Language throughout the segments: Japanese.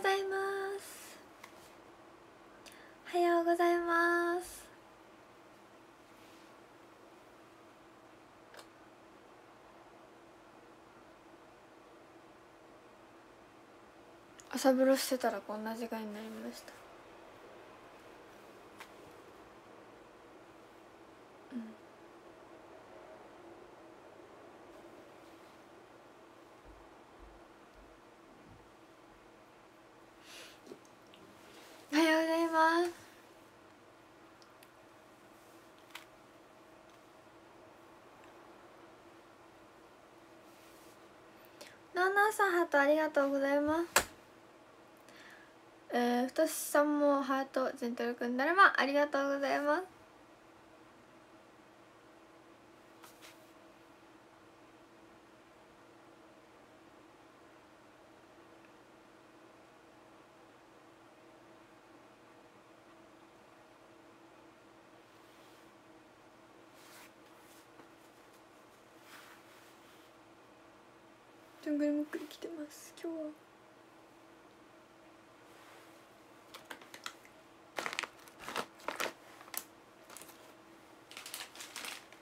ございます。おはようございます。朝風呂してたらこんな時間になりましたおはようございますナーナーさんハートありがとうございます。えー、ふとしさんもハートジェントルくんだるまありがとうございます。ぐりむっくり来てます。今日は。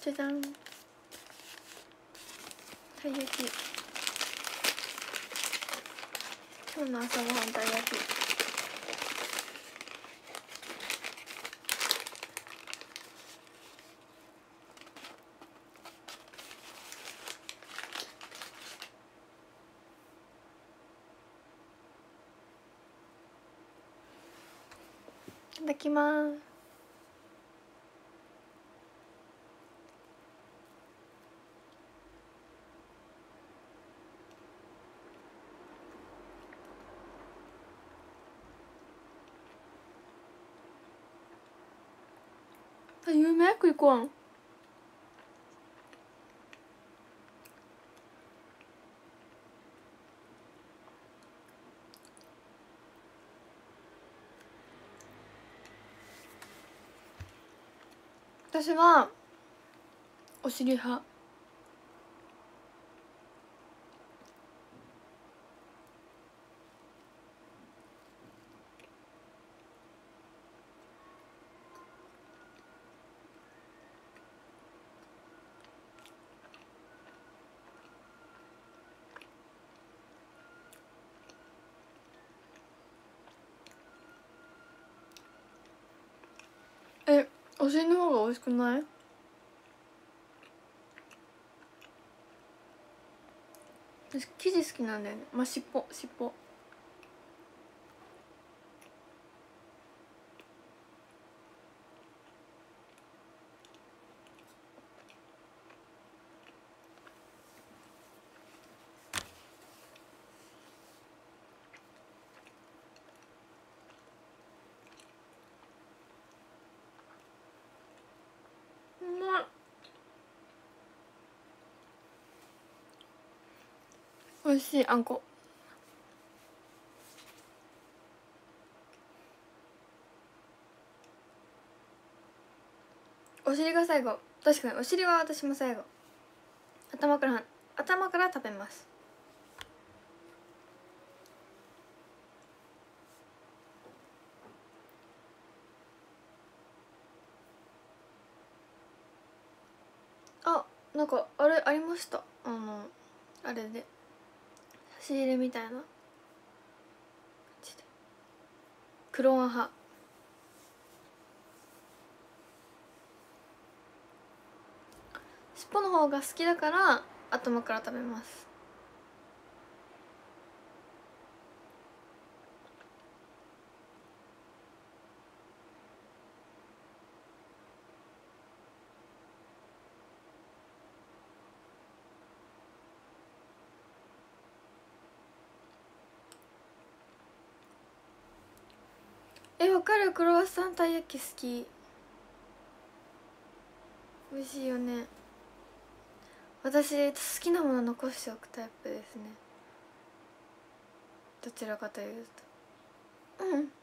じゃじゃん。たい焼き。今日の朝ごはんたい焼き。ただきます。あ有名？食いこん。私はお尻派えお尻の方が美味しくない？私生地好きなんだよね。まあ尻尾尻尾うまい美味しいあんこ。お尻が最後。確かにお尻は私も最後。頭から頭から食べます。あなんかあれありました？あのあれで。仕入れみたいな。クローン派尻尾の方が好きだから頭から食べます。えわかるクロワッサンたい焼き好き。美味しいよね。私好きなもの残しておくタイプですね。どちらかというと。うん。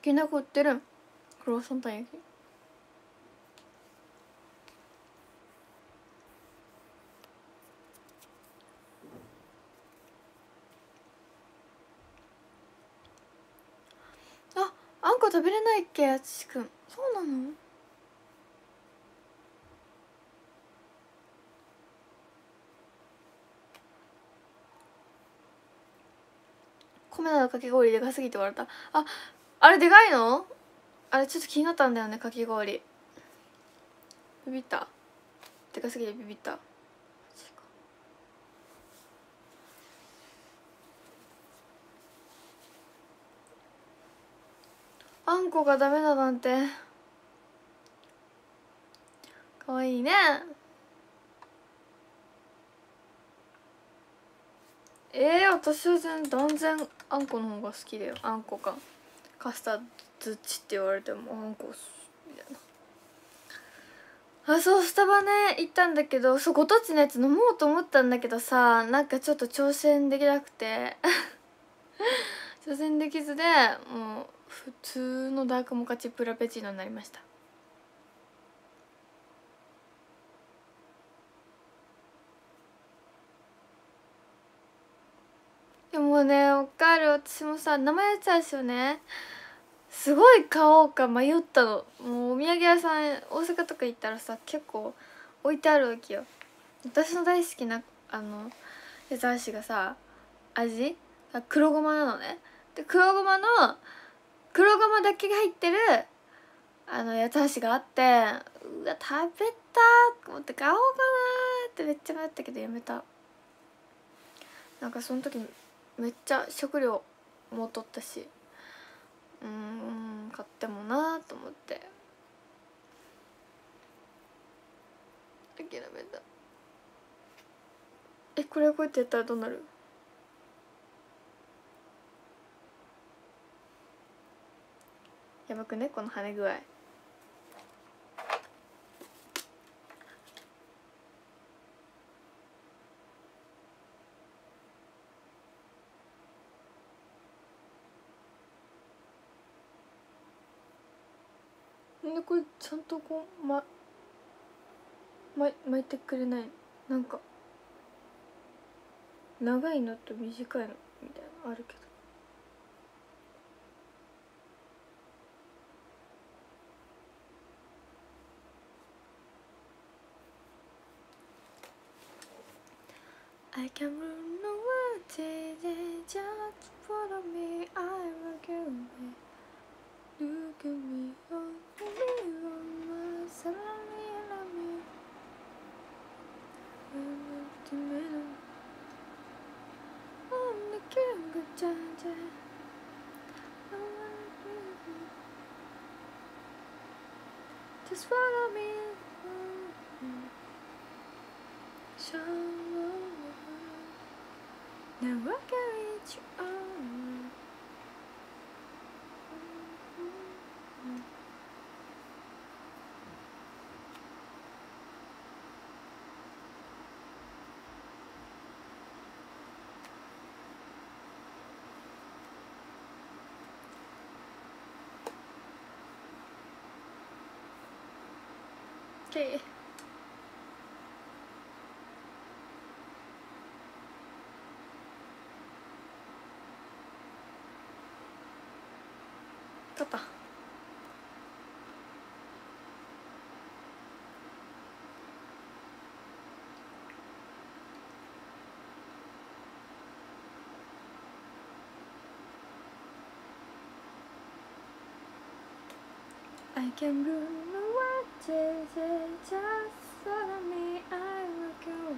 うんきなこ売ってるんクロワッサンたい焼きああんこ食べれないっけあつしくんそうなの米なのかき氷でかすぎて笑ったああれでかいの？あれちょっと気になったんだよねかき氷。ビビった。でかすぎてビビった。あんこがダメだなんて。かわいいね。えー、私は全断然あんこの方が好きだよ。あんこか。カスタードチって言われてもあんこみたいなあそうスタバね行ったんだけどそうご当地のやつ飲もうと思ったんだけどさなんかちょっと挑戦できなくて。挑戦できずでもう普通のダークモカチプラペチーノになりました。でもねわかる。私もさ生やつ最初ね。すごい買おうか迷ったの。もうお土産屋さん大阪とか行ったらさ結構置いてあるわけよ。私の大好きなあの八つ橋がさ味？黒ごまなのね。で黒ごまの黒ごまだけが入ってるあの八つ橋があってうわ食べたと思って買おうかなってめっちゃ迷ったけどやめた。なんかその時めっちゃ食料もとったしうん買ってもなと思って。諦めた。えこれこうやってやったらどうなる？やばくね？この跳ね具合。これちゃんとこうまま巻いてくれないなんか長いのと短いのみたいなのあるけど「I can run away today just follow me I will give me Look at me, Now I can reach Okay. 取った「I can run Just, just follow me, I will go.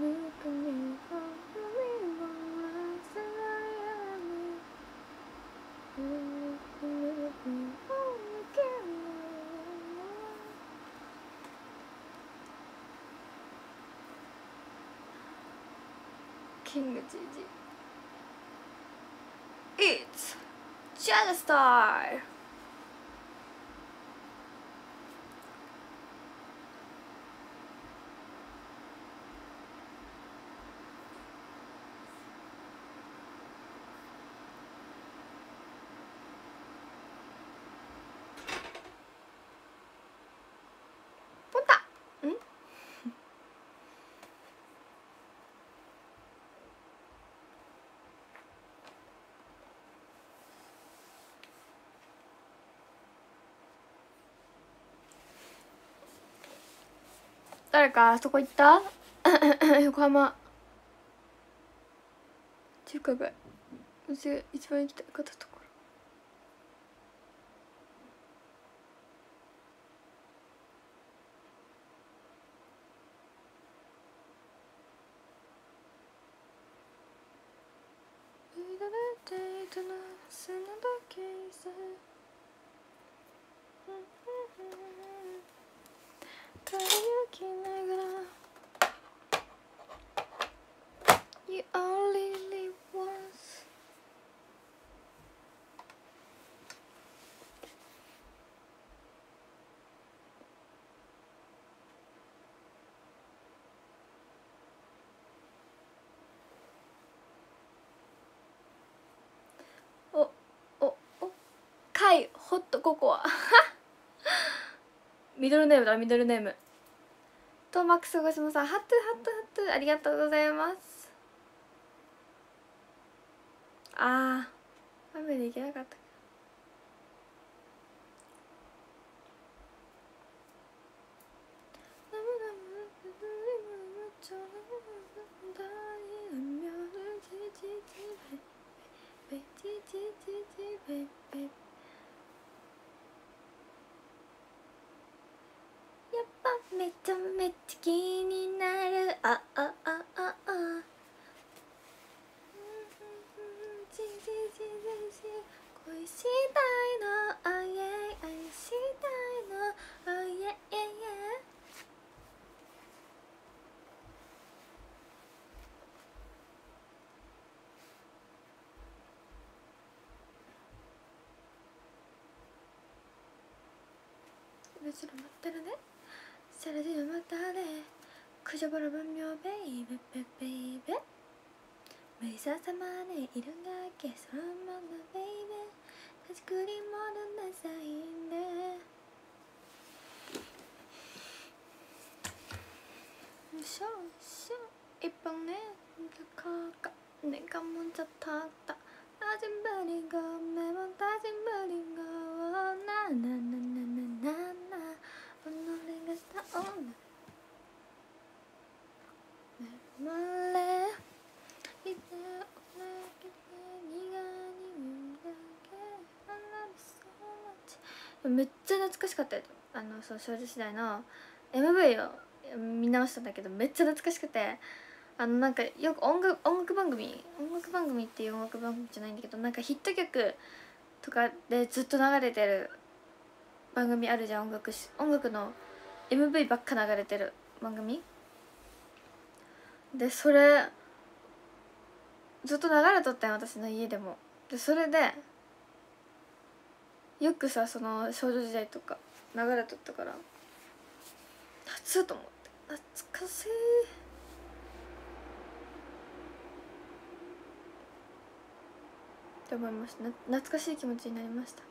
Look at me, follow me, one I am. Look at me, oh. King Gigi. It's Jedi Star! 誰かあそこ行った？横浜。中華街。私一番行きたかったところ輝きながら You only live once おおおカイホットココアミドルネームだミドルネーム。トーマックスごしもさん。ハットハットハット。ありがとうございます。あー雨で行けなかったやっぱめちゃめちゃ気になるあああああ恋したいのあいえ愛したいのあいえええ後ろ待ってるねそれではまたねくじょばら分秒ベイベベベイベ目ささまでいるだけそのままベイベ立ちくり戻んなさいねしょしょ一本ねかかねがもんじゃったったあじんばりごめもたじんばりごなななななななおのれがしたおな眠れいておなけて苦にんだけ花火そうめっちゃ懐かしかったよあのそう少女時代の MV を見直したんだけどめっちゃ懐かしくてあのなんかよく音楽音楽番組音楽番組っていう音楽番組じゃないんだけどなんかヒット曲とかでずっと流れてる番組あるじゃん音楽し音楽の MV ばっか流れてる番組。でそれずっと流れとったよ私の家でも。でそれでよくさその少女時代とか流れとったから夏と思って。懐かしい。って思いました。懐かしい気持ちになりました。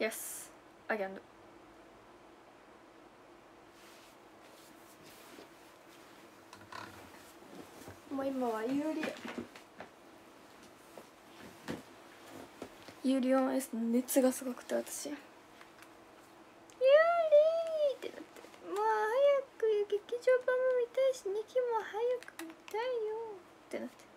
Yes again もう今は有利。有利オン S の熱がすごくて私。有利ってなって。もう早く劇場版も見たいし2期も早く見たいよってなって。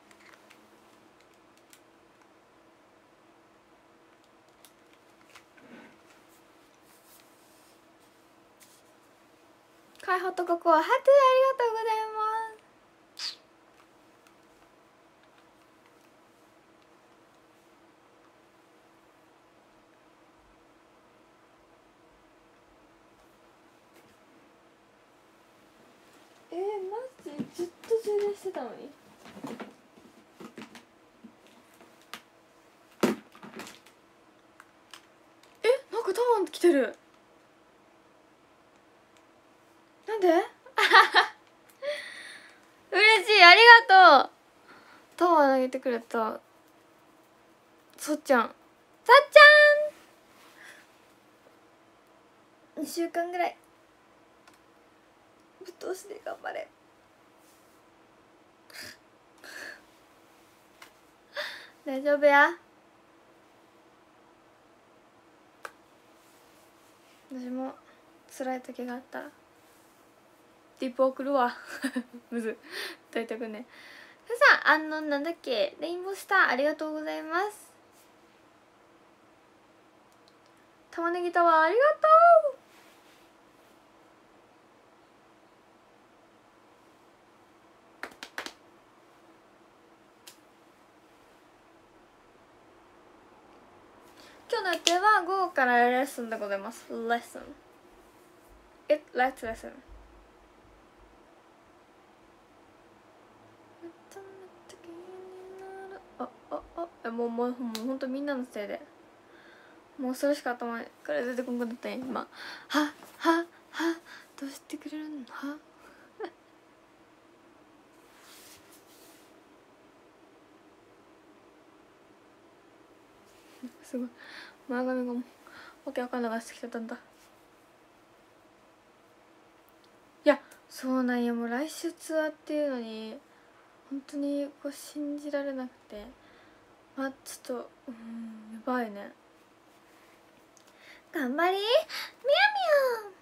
カイホットココアハートありがとうございます。えー、マジずっと充電してたのに？えなんかタワー来てるなんで 嬉しいありがとう。タワー投げてくれた。そっちゃん。さっちゃん。2週間ぐらい。ぶっ通しで頑張れ。大丈夫や。私も辛い時があった。らティップ送るわむず。どいとくねさああのなんだっけ？レインボースターありがとうございます。玉ねぎタワーありがとう。今日の予定は午後からレッスンでございます。レッスン。It let's lesson ああもうもうもうほんとみんなのせいで。もうそれしか頭から出てこなくなった今。はははどうしてくれるの？は。すごい。前髪がもうわけわかんなくなってきちゃったんだ。いやそうなんやもう来週ツアーっていうのに本当にこう信じられなくて。あちょっとうんやばいね。頑張りみやみや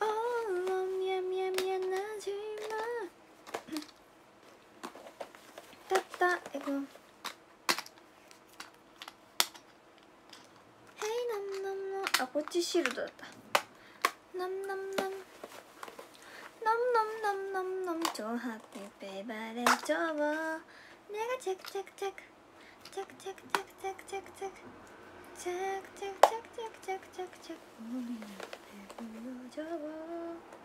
おーみやみやみやなじまたえごへいなんなんなあこっちシールドだった。なんなんなんなんなんなんなんなん超ハッピーペーバーレ超を。ねがチェクチェクチェク。チェクチェクチェクチェクチェクチェク。チェクチェクチェクチェクチェクチェクチェク。おねがペー情報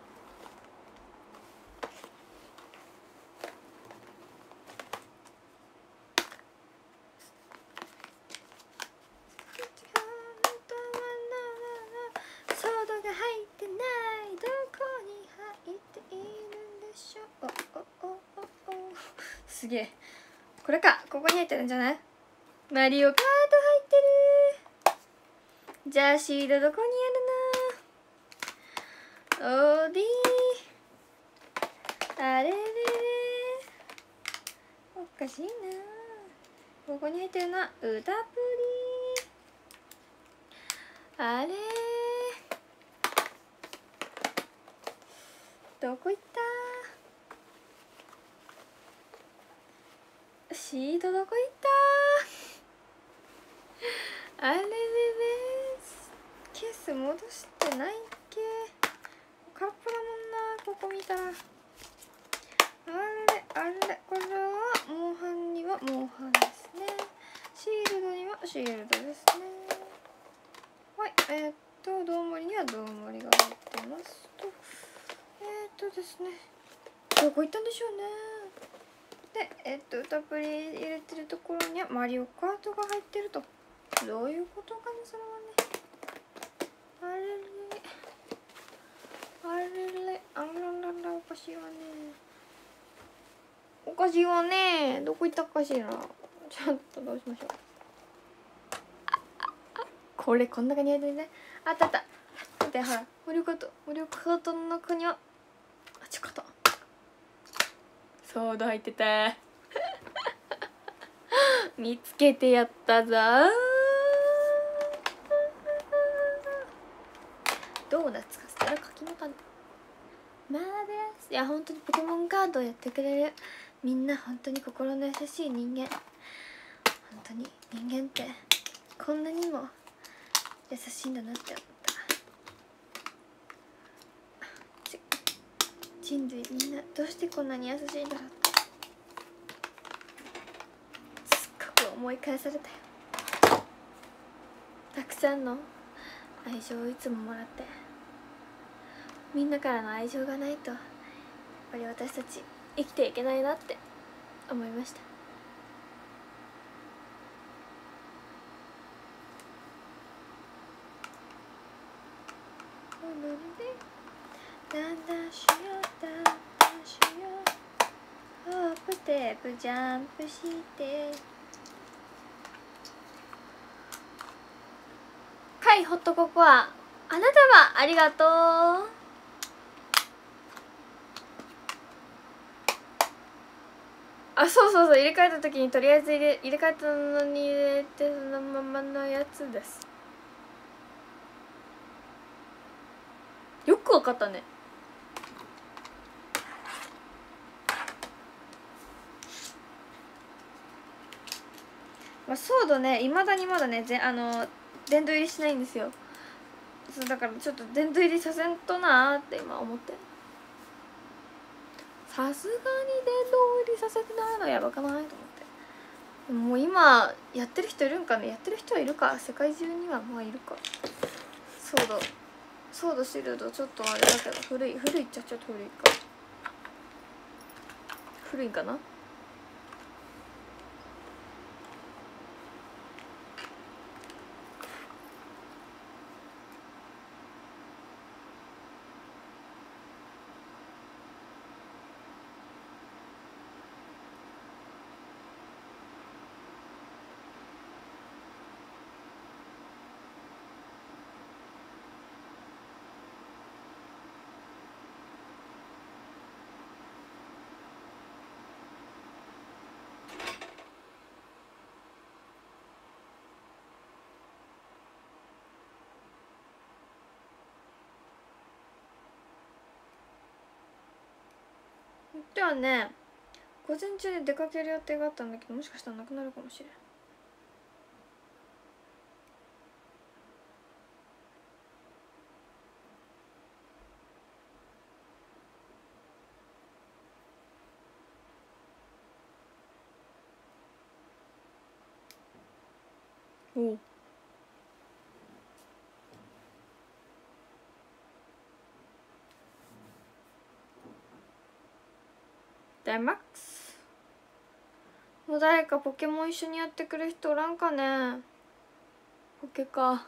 ソードが入ってないどこに入っているんでしょうおおおおおすげえこれか。ここに入ってるんじゃない？マリオカート入ってる。じゃあシードどこにあるな？オーディあれれれ。おかしいな。ここに入ってるのは歌プリ。あれどこ行ードどこ行った。あれれれケース戻してないっけ。空っぽだもんなここ見た。らあれあれこれはモンハンにはモンハンですね。シールドにはシールドですね。はい。えー、っとどんもりにはどんもりが入ってますと。えー、っとですね。どこ行ったんでしょうね。でえ、っと歌プリ入れてるところにはマリオカートが入ってると。どういうことかなそれはね。あれれあれれあらららおかしいわね。おかしいわねどこ行ったかしら。ちょっとどうしましょう。これこんな感じでね。あったあった。でほら無料カート。無料カートの中にはあっちょっとソード入ってた 見つけてやったぞ。ドーナツかそれ柿の種マーベラスいや本当にポケモンカードをやってくれる。みんな本当に心の優しい人間。本当に人間ってこんなにも優しいんだなって思っ人類みんなどうしてこんなに優しいんだろうってすっごく思い返された。よたくさんの愛情をいつももらってみんなからの愛情がないとやっぱり私たち生きていけないなって思いました。なのでだんだんよせうだんだんしようホップテープジャンプして。はいホットココア。あなたはありがとう。あそうそうそう。入れ替えた時にとりあえず入れ入れ替えたのに入れてそのままのやつです。よくわかったね。まあ、ソードね。いまだにまだねぜあの殿堂入りしないんですよ。そうだからちょっと殿堂入りさせんとなーって今思って。さすがに殿堂入りさせてないのやばくないと思って。もう今やってる人いるんかね。やってる人はいるか。世界中にはまあいるか。ソードソードシールド。ちょっとあれだけど。古い古いっちゃちょっと古いか。古いかな？ではね午前中で出かける予定があったんだけどもしかしたらなくなるかもしれんおうダイマックスもう誰かポケモン一緒にやってくる人おらんかね。ポケか。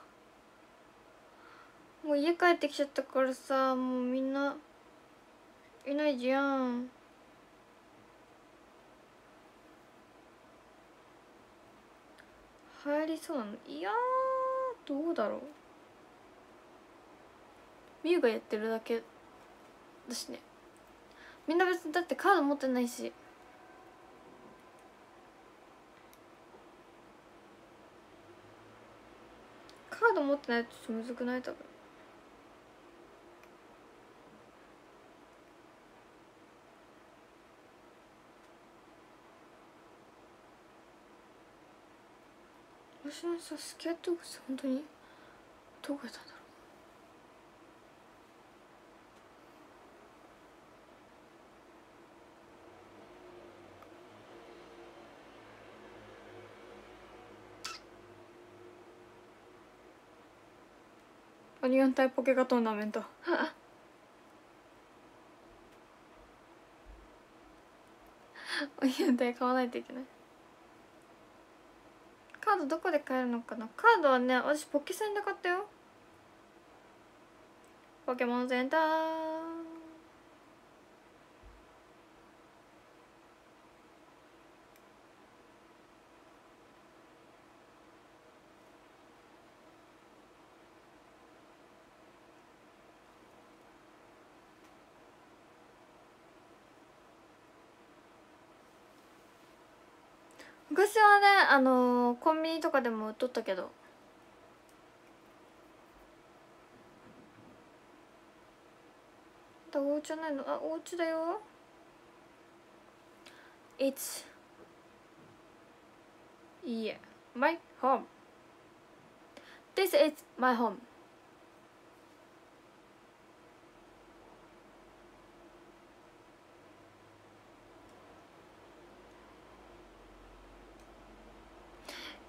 もう家帰ってきちゃったからさもうみんないないじゃん。入りそうなの。いやどうだろう。ミュウがやってるだけだしね。みんな別にだってカード持ってないし。カード持ってないとちょっとむずくない？多分。私のさスキャットボックス本当にどこやったんだろう？オニオン対ポケカトーナメント。オニオン対買わないといけない。カードどこで買えるのかな？カードはね私ポケセンで買ったよ。ポケモンセンター。昔はねあのー、コンビニとかでも売っとったけど。だお家じゃないの？あお家だよ。It's yeah my home. This is my home.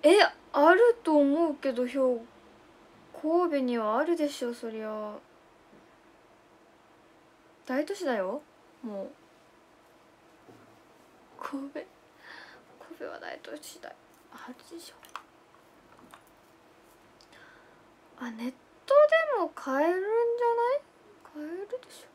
えあると思うけど兵庫神戸にはあるでしょそりゃ。大都市だよ。もう。神戸。神戸は大都市だよ。あるでしょあネットでも買えるんじゃない？買えるでしょ。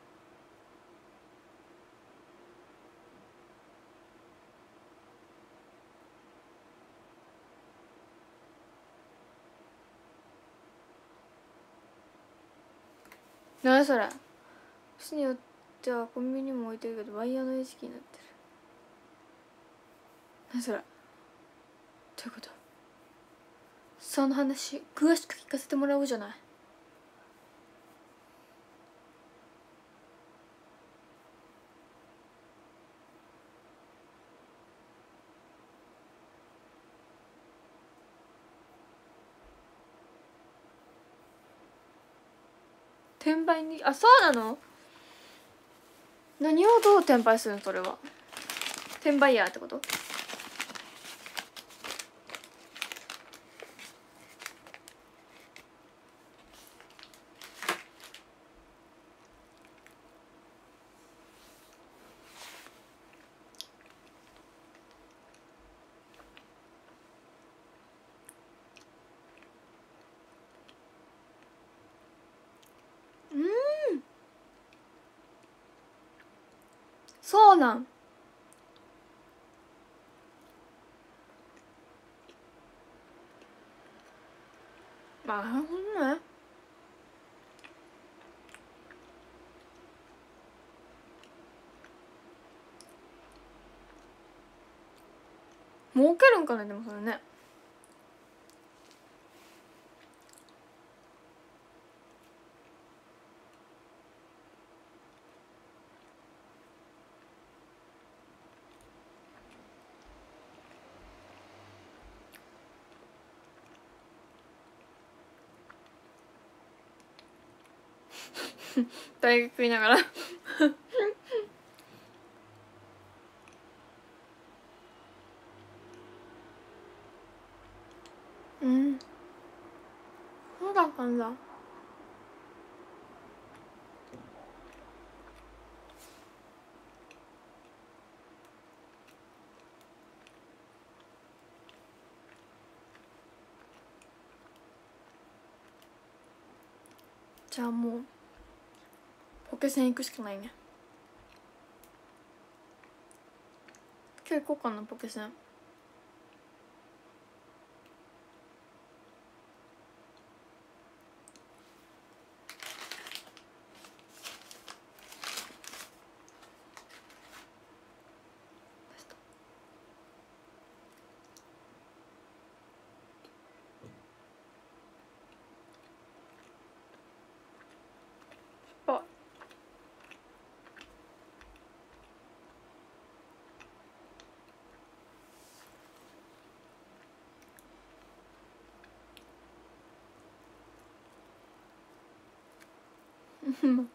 何それ年によってはコンビニも置いてるけどワイヤーの意識になってる。何それどういうこと？その話詳しく聞かせてもらおうじゃない転売にあそうなの？何をどう転売するのそれは？転売ヤーってことうんそうなん。まあなるほどね。儲けるんかなでもそれね。大学いながら。うん。そうだったんだ。じゃあもう。ポケ戦行くしかないね。今日行こうかなポケセン。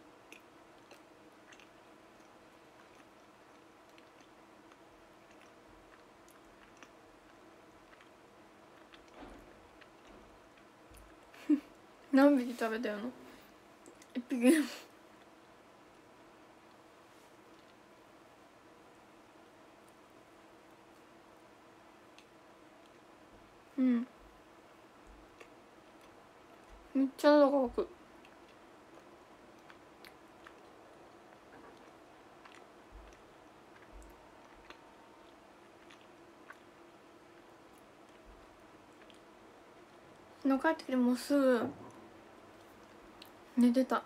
何匹食べたの？一匹。うん。めっちゃ喉乾く。昨日帰ってきてもうすぐ寝てた。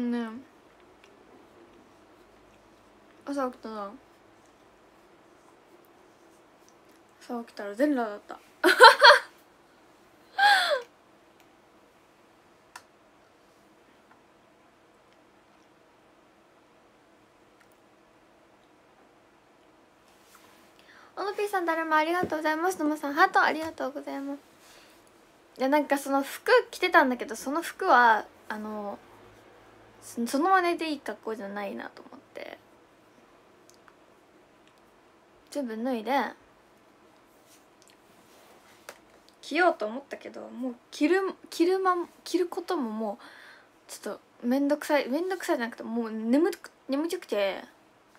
ね。朝起きたな。朝起きたら全裸だった。オノピーさん誰もありがとうございます。のもさんハートありがとうございます。いやなんかその服着てたんだけどその服はあのそのままでいい格好じゃないなと思って。全部脱いで着ようと思ったけどもう着る着るま着ることももうちょっと面倒くさい面倒くさいじゃなくてもう眠く眠くて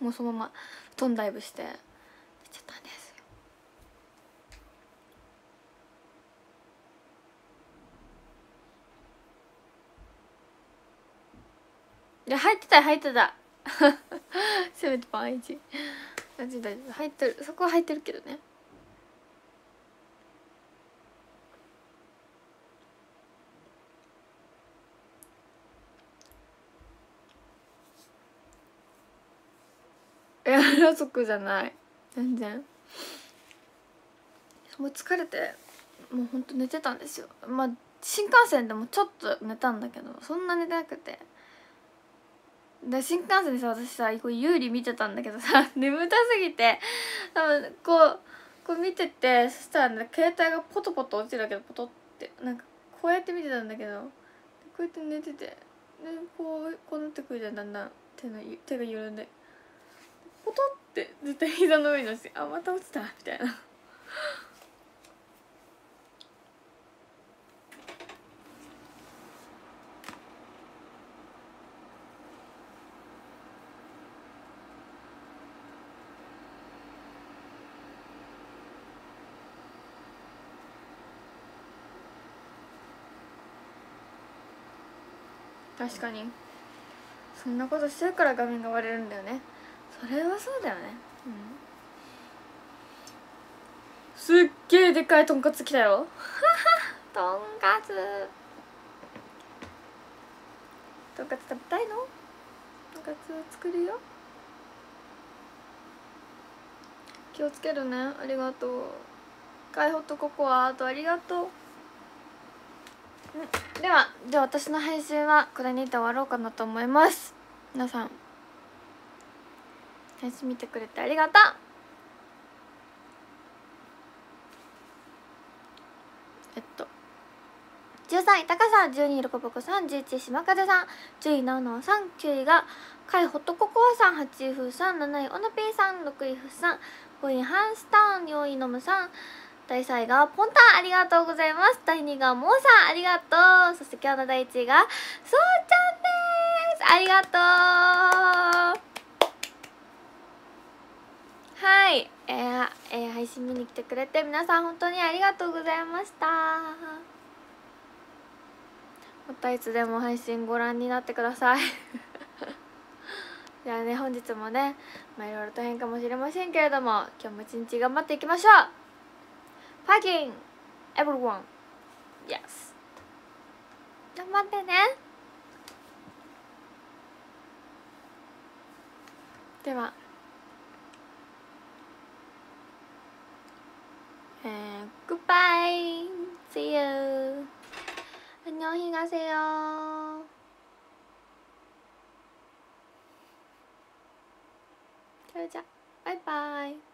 もうそのまま布団ダイブして寝ちゃったんですよいや入ってた入ってた。せめてパン1マジで。入ってる。そこは入ってるけどね。エアロ族じゃない。全然。もう疲れて。もうほんと寝てたんですよ。まあ新幹線でもちょっと寝たんだけどそんな寝てなくて。で新幹線でさ私さこう有利見てたんだけどさ 眠たすぎて多分こうこう見ててそしたら、ね、携帯がポトポト落ちるわけどポトって。なんかこうやって見てたんだけどこうやって寝ててでこうこうなってくるじゃんだんだん。手の手が緩んで。ポトって絶対膝の上に乗せてあまた落ちたみたいな。確かに。そんなことしてるから画面が割れるんだよね。それはそうだよね。うん。すっげえでかいとんかつきたよ。とんかつ。とんかつ食べたいの？とんかつ作るよ。気をつけるね。ありがとう。カイホットココアあとありがとうではじゃあ私の配信はこれにて終わろうかなと思います。皆さん配信見てくれてありがとう。えっと13位高さん12位ロコボコさん11位島風さん10位なおなおさん9位がカイホットココアさん8位フーさん7位オナピーさん6位フーさん5位ハンスターン4位ノムさん第3位がポンタありがとうございます。第2位がモーさんありがとう。そして今日の第1位がそうちゃんです。ありがとう。はい。えー、えー、配信見に来てくれて皆さん本当にありがとうございました。またいつでも配信ご覧になってください。じゃあね本日もねまあいろいろ大変かもしれませんけれども今日も一日頑張っていきましょう。 Fighting! Everyone! Yes! 頑張ってねではえー、Goodbye! See you! 안녕히가세요それじゃバイバイ